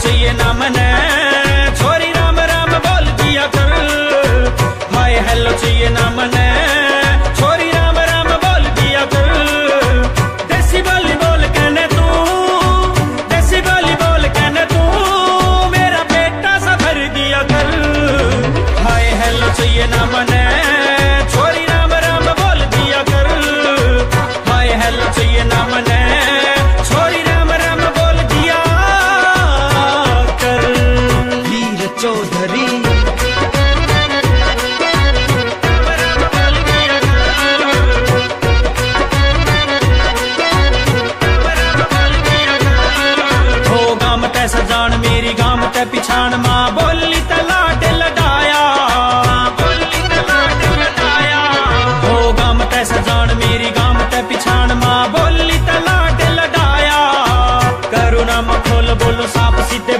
चाहिए ना मने। छोरी राम राम बोल दिया कर। माए हेलो चाहिए ना मने। मेरी गाम ते पिछाण माँ बोली तलाट लडाया बोली तलाट लडाया। हो गाम ते सजान मेरी गाम ते पिछाण माँ बोली तलाट लडाया। करुणा मखोल बोलो, सांप सीते